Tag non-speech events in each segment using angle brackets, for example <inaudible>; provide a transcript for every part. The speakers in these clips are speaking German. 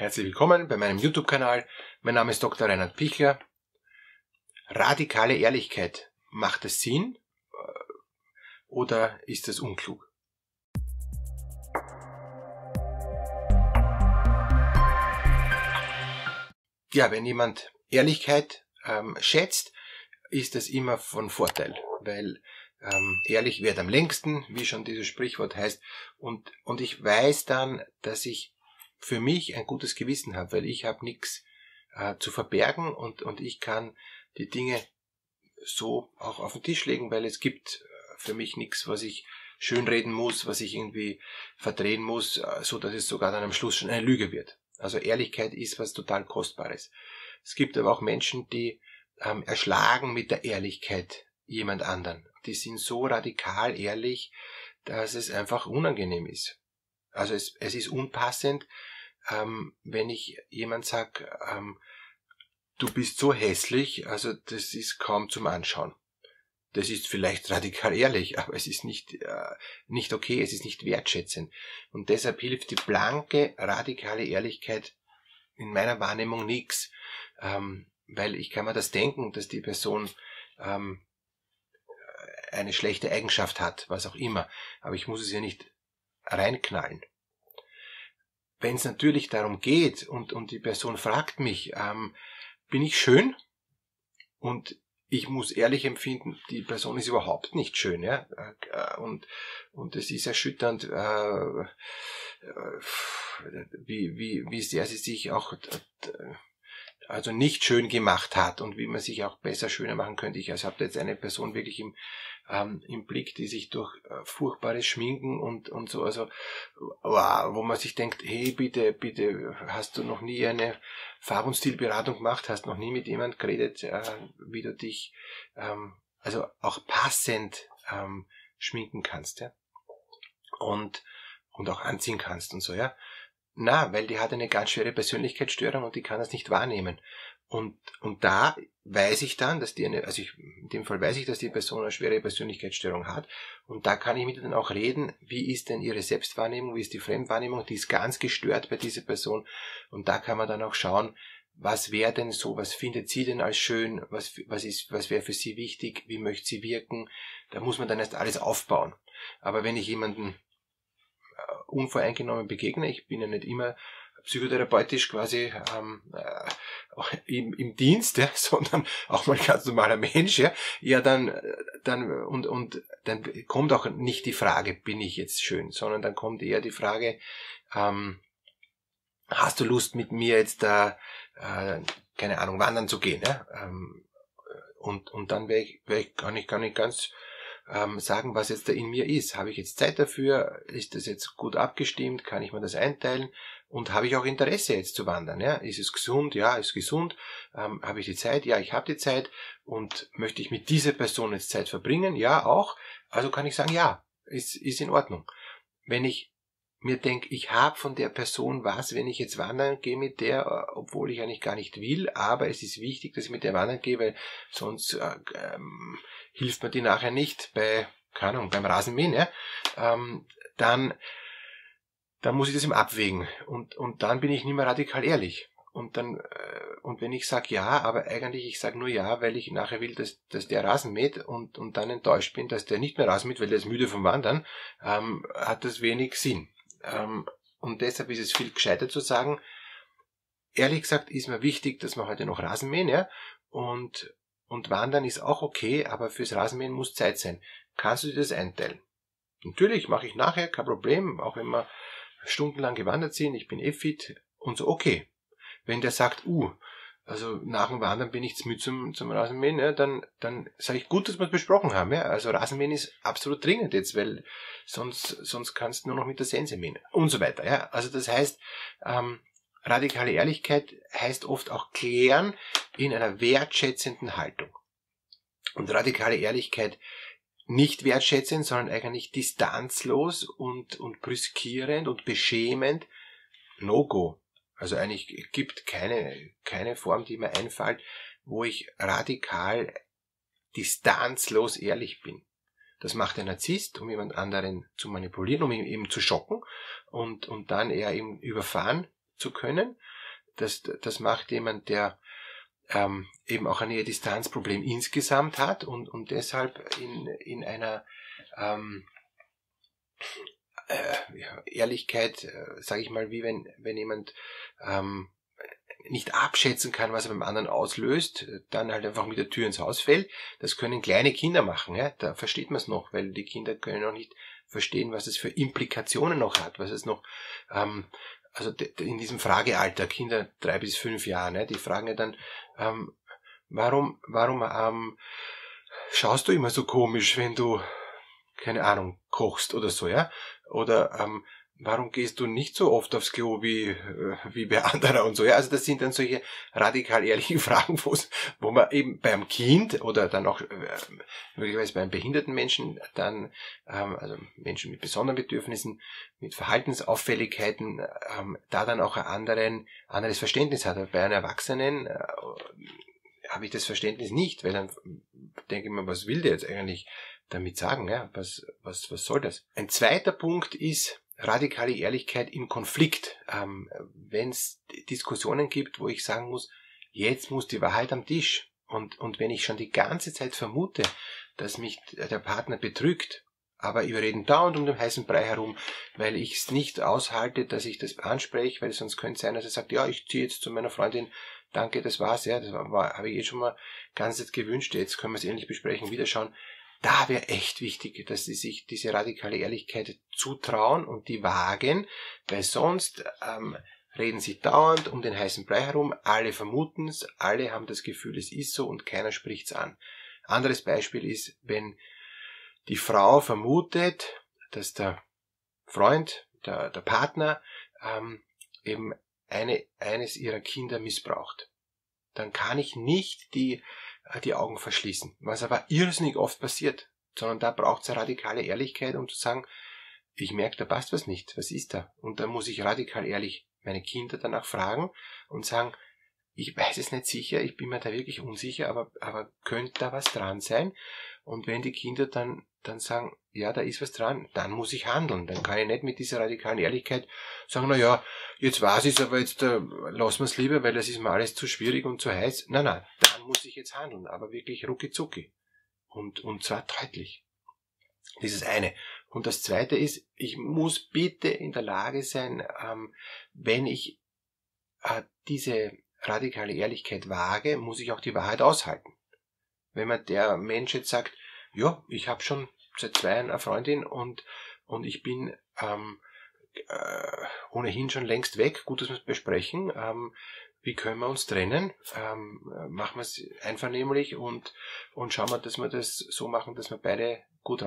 Herzlich willkommen bei meinem YouTube-Kanal. Mein Name ist Dr. Reinhard Pichler. Radikale Ehrlichkeit. Macht es Sinn äh, oder ist es unklug? Ja, wenn jemand Ehrlichkeit ähm, schätzt, ist das immer von Vorteil, weil ähm, ehrlich wird am längsten, wie schon dieses Sprichwort heißt, und, und ich weiß dann, dass ich für mich ein gutes Gewissen habe, weil ich habe nichts äh, zu verbergen und, und ich kann die Dinge so auch auf den Tisch legen, weil es gibt äh, für mich nichts, was ich schönreden muss, was ich irgendwie verdrehen muss, äh, so dass es sogar dann am Schluss schon eine Lüge wird. Also Ehrlichkeit ist was total Kostbares. Es gibt aber auch Menschen, die ähm, erschlagen mit der Ehrlichkeit jemand anderen. Die sind so radikal ehrlich, dass es einfach unangenehm ist. Also es, es ist unpassend, ähm, wenn ich jemand sag, ähm, du bist so hässlich, also das ist kaum zum Anschauen. Das ist vielleicht radikal ehrlich, <laughs> aber es ist nicht, äh, nicht okay, es ist nicht wertschätzend. Und deshalb hilft die blanke, radikale Ehrlichkeit in meiner Wahrnehmung nichts, ähm, weil ich kann mir das denken, dass die Person ähm, eine schlechte Eigenschaft hat, was auch immer, aber ich muss es ja nicht reinknallen. Wenn es natürlich darum geht und, und die Person fragt mich, ähm, bin ich schön? Und ich muss ehrlich empfinden, die Person ist überhaupt nicht schön, ja. Äh, und, und es ist erschütternd, äh, äh, wie, wie, wie sehr sie sich auch also nicht schön gemacht hat und wie man sich auch besser schöner machen könnte. Ich also habe jetzt eine Person wirklich im, ähm, im Blick, die sich durch äh, furchtbares Schminken und, und so, also wow, wo man sich denkt, hey, bitte, bitte, hast du noch nie eine Farb- und Stilberatung gemacht, hast noch nie mit jemand geredet, äh, wie du dich ähm, also auch passend ähm, schminken kannst, ja. Und, und auch anziehen kannst und so, ja. Na, weil die hat eine ganz schwere Persönlichkeitsstörung und die kann das nicht wahrnehmen. Und, und da weiß ich dann, dass die eine, also ich, in dem Fall weiß ich, dass die Person eine schwere Persönlichkeitsstörung hat. Und da kann ich mit ihr dann auch reden, wie ist denn ihre Selbstwahrnehmung, wie ist die Fremdwahrnehmung, die ist ganz gestört bei dieser Person. Und da kann man dann auch schauen, was wäre denn so, was findet sie denn als schön, was, was ist, was wäre für sie wichtig, wie möchte sie wirken. Da muss man dann erst alles aufbauen. Aber wenn ich jemanden äh, unvoreingenommen begegne. Ich bin ja nicht immer psychotherapeutisch quasi ähm, äh, <laughs> im, im Dienst, ja, <laughs> sondern auch mal ganz normaler Mensch, ja, ja dann, dann und, und dann kommt auch nicht die Frage, bin ich jetzt schön, sondern dann kommt eher die Frage, ähm, hast du Lust mit mir jetzt da, äh, keine Ahnung, wandern zu gehen, ja? Ähm, und, und dann wäre ich, wär ich gar nicht, gar nicht ganz ähm, sagen, was jetzt da in mir ist. Habe ich jetzt Zeit dafür? Ist das jetzt gut abgestimmt? Kann ich mir das einteilen? Und habe ich auch Interesse jetzt zu wandern? Ja? Ist es gesund? Ja, ist gesund. Ähm, habe ich die Zeit? Ja, ich habe die Zeit. Und möchte ich mit dieser Person jetzt Zeit verbringen? Ja, auch. Also kann ich sagen, ja, ist, ist in Ordnung. Wenn ich mir denke, ich habe von der Person was, wenn ich jetzt wandern gehe mit der, äh, obwohl ich eigentlich gar nicht will, aber es ist wichtig, dass ich mit der wandern gehe, weil sonst äh, ähm, hilft mir die nachher nicht bei, keine Ahnung, beim Rasenmähen, ja, ähm, dann, dann muss ich das im abwägen und, und dann bin ich nicht mehr radikal ehrlich. Und dann, äh, und wenn ich sage ja, aber eigentlich ich sage nur ja, weil ich nachher will, dass, dass der Rasen mäht und, und dann enttäuscht bin, dass der nicht mehr Rasen mäht, weil der ist müde vom Wandern, ähm, hat das wenig Sinn. Ähm, und deshalb ist es viel gescheiter zu sagen, ehrlich gesagt ist mir wichtig, dass wir heute noch Rasen mähen, ja, und und Wandern ist auch okay, aber fürs Rasenmähen muss Zeit sein. Kannst du dir das einteilen? Natürlich mache ich nachher, kein Problem, auch wenn wir stundenlang gewandert sind, ich bin eh fit und so, okay. Wenn der sagt, uh, also nach dem Wandern bin ich zu müde zum, zum Rasenmähen, ja, dann, dann sage ich gut, dass wir es besprochen haben. Ja. Also Rasenmähen ist absolut dringend jetzt, weil sonst, sonst kannst du nur noch mit der Sense mähen und so weiter. Ja. Also das heißt, ähm, radikale Ehrlichkeit heißt oft auch klären in einer wertschätzenden Haltung. Und radikale Ehrlichkeit nicht wertschätzend, sondern eigentlich distanzlos und, und brüskierend und beschämend. No-go. Also eigentlich gibt keine, keine Form, die mir einfällt, wo ich radikal distanzlos ehrlich bin. Das macht ein Narzisst, um jemand anderen zu manipulieren, um ihn eben zu schocken und, und dann eher eben überfahren zu können. Das, das macht jemand, der ähm, eben auch ein Nähe-Distanz-Problem insgesamt hat und, und deshalb in, in einer ähm, äh, Ehrlichkeit, äh, sage ich mal, wie wenn, wenn jemand ähm, nicht abschätzen kann, was er beim anderen auslöst, dann halt einfach mit der Tür ins Haus fällt. Das können kleine Kinder machen, ja? da versteht man es noch, weil die Kinder können noch nicht verstehen, was es für Implikationen noch hat, was es noch, ähm, also in diesem Fragealter, Kinder drei bis fünf Jahre, ne, die fragen ja dann, ähm, warum, warum ähm, schaust du immer so komisch, wenn du, keine Ahnung, kochst oder so, ja? Oder ähm, warum gehst du nicht so oft aufs Klo wie, äh, wie bei anderen und so. Ja, also das sind dann solche radikal ehrlichen <laughs> Fragen, wo man eben beim Kind oder dann auch äh, möglicherweise beim behinderten Menschen dann, ähm, also Menschen mit besonderen Bedürfnissen, mit Verhaltensauffälligkeiten, ähm, da dann auch ein anderen, anderes Verständnis hat. Bei einem Erwachsenen äh, habe ich das Verständnis nicht, weil dann denke ich mir, was will der jetzt eigentlich damit sagen? Ja? Was, was, was soll das? Ein zweiter Punkt ist, radikale Ehrlichkeit im Konflikt. Ähm, wenn es Diskussionen gibt, wo ich sagen muss, jetzt muss die Wahrheit am Tisch. Und, und wenn ich schon die ganze Zeit vermute, dass mich der Partner betrügt, aber wir reden dauernd um den heißen Brei herum, weil ich es nicht aushalte, dass ich das anspreche, weil sonst könnte es sein, dass er sagt, ja, ich ziehe jetzt zu meiner Freundin, danke, das war's, ja, das war, war habe ich eh schon mal ganz jetzt gewünscht, jetzt können wir es endlich besprechen, wieder schauen da wäre echt wichtig, dass sie sich diese radikale Ehrlichkeit zutrauen und die wagen, weil sonst ähm, reden sie dauernd um den heißen Brei herum, alle vermuten es, alle haben das Gefühl, es ist so und keiner spricht's an. Anderes Beispiel ist, wenn die Frau vermutet, dass der Freund, der, der Partner ähm, eben eine, eines ihrer Kinder missbraucht. Dann kann ich nicht die die Augen verschließen. Was aber irrsinnig oft passiert. Sondern da braucht es eine radikale Ehrlichkeit, um zu sagen, ich merke, da passt was nicht. Was ist da? Und da muss ich radikal ehrlich meine Kinder danach fragen und sagen, ich weiß es nicht sicher, ich bin mir da wirklich unsicher, aber, aber könnte da was dran sein? Und wenn die Kinder dann, dann sagen, ja, da ist was dran, dann muss ich handeln. Dann kann ich nicht mit dieser radikalen Ehrlichkeit sagen, na ja, jetzt weiß es, aber jetzt äh, lassen wir es lieber, weil das ist mir alles zu schwierig und zu heiß. Nein, nein, dann muss ich jetzt handeln, aber wirklich rucki zucki. Und, und zwar deutlich. Dieses eine. Und das zweite ist, ich muss bitte in der Lage sein, ähm, wenn ich äh, diese radikale Ehrlichkeit wage, muss ich auch die Wahrheit aushalten. Wenn man der Mensch jetzt sagt, ja, ich habe schon seit zwei Jahren eine Freundin und, und ich bin ähm, äh, ohnehin schon längst weg, gut, dass wir es besprechen, ähm, wie können wir uns trennen? Ähm, machen wir es einvernehmlich und, und schauen wir, dass wir das so machen, dass wir beide gut,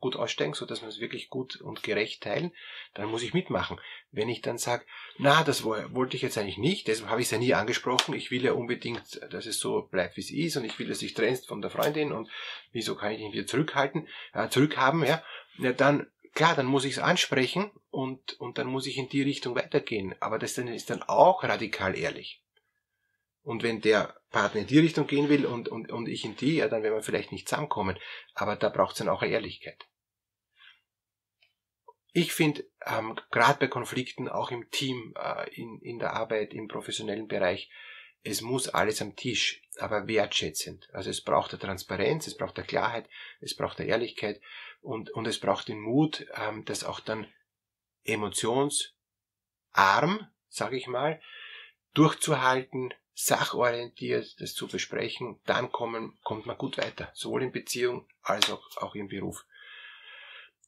gut aussteigen, so dass wir es wirklich gut und gerecht teilen, dann muss ich mitmachen. Wenn ich dann sage, na, das wollte ich jetzt eigentlich nicht, deshalb habe ich es ja nie angesprochen, ich will ja unbedingt, dass es so bleibt, wie es ist und ich will, dass ich trennst von der Freundin und wieso kann ich ihn wieder zurückhalten, äh, zurückhaben, ja, ja, dann klar, dann muss ich es ansprechen und, und dann muss ich in die Richtung weitergehen. Aber das dann ist dann auch radikal ehrlich. Und wenn der Partner in die Richtung gehen will und, und, und ich in die, ja, dann werden wir vielleicht nicht zusammenkommen. Aber da braucht es dann auch eine Ehrlichkeit. Ich finde, ähm, gerade bei Konflikten, auch im Team, äh, in, in der Arbeit, im professionellen Bereich, es muss alles am Tisch, aber wertschätzend. Also es braucht eine Transparenz, es braucht eine Klarheit, es braucht eine Ehrlichkeit und, und es braucht den Mut, ähm, das auch dann emotionsarm, sage ich mal, durchzuhalten, sachorientiert das zu besprechen, dann kommen, kommt man gut weiter, sowohl in Beziehung als auch, auch im Beruf.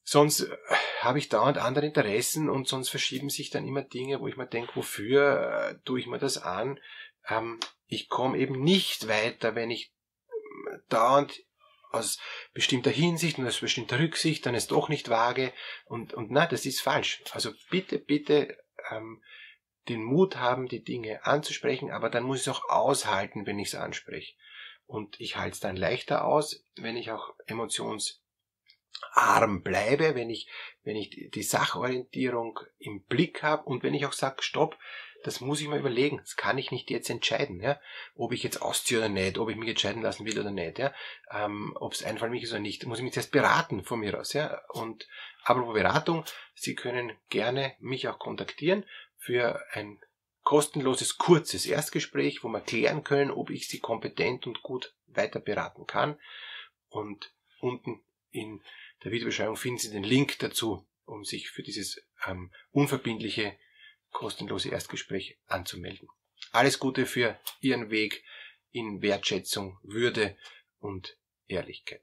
Sonst äh, habe ich dauernd andere Interessen und sonst verschieben sich dann immer Dinge, wo ich mir denke, wofür äh, tue ich mir das an? Ähm, ich komme eben nicht weiter, wenn ich äh, dauernd aus bestimmter Hinsicht und aus bestimmter Rücksicht dann es doch nicht wage und, und na, das ist falsch. Also bitte, bitte ähm, den Mut haben, die Dinge anzusprechen, aber dann muss ich es auch aushalten, wenn ich es anspreche. Und ich halte es dann leichter aus, wenn ich auch emotionsarm bleibe, wenn ich, wenn ich die Sachorientierung im Blick habe und wenn ich auch sage, stopp, das muss ich mir überlegen. Das kann ich nicht jetzt entscheiden, ja. Ob ich jetzt ausziehe oder nicht, ob ich mich entscheiden lassen will oder nicht, ja. Ähm, ob es einfach mich ist oder nicht. Muss ich mich zuerst beraten von mir aus, ja. Und apropos Beratung, Sie können gerne mich auch kontaktieren für ein kostenloses, kurzes Erstgespräch, wo wir klären können, ob ich Sie kompetent und gut weiter beraten kann. Und unten in der Videobeschreibung finden Sie den Link dazu, um sich für dieses ähm, unverbindliche kostenlose Erstgespräch anzumelden. Alles Gute für Ihren Weg in Wertschätzung, Würde und Ehrlichkeit.